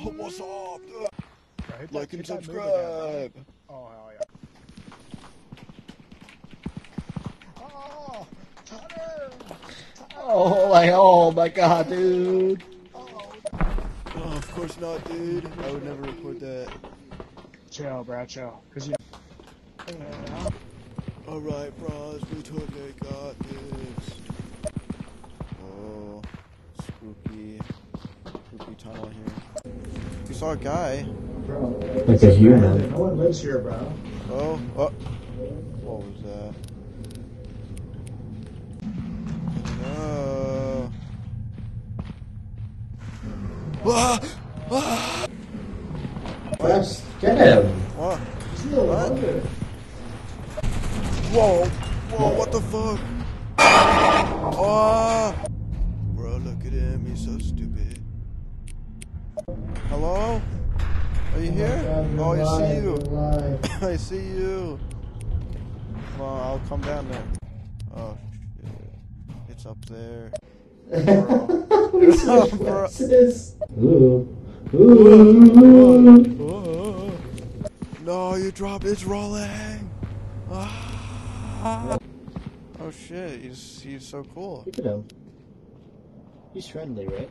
Oh, what's up? Yeah, Like and hit that move again. subscribe. Oh hell yeah. Oh! Oh my, oh my god, dude. Oh, of course not, dude. I would never report that. Chill, bro, chill. Cause you. Yeah. Alright, bros, we totally got this. Oh, spooky, spooky tunnel here. We saw a guy. Like a human. No one lives here, bro. Oh, oh. What was that? No. Ah! Ah! Let's get him. What? What? Whoa! Whoa, what the fuck? Oh! Hello? Are you here? Oh, I see you. I see you. Come on, I'll come down there. Oh, shit. It's up there. Bro. Ooh. Ooh. No, you drop it's rolling. Ah. Oh shit, he's he's so cool. Look at him. He's friendly, right?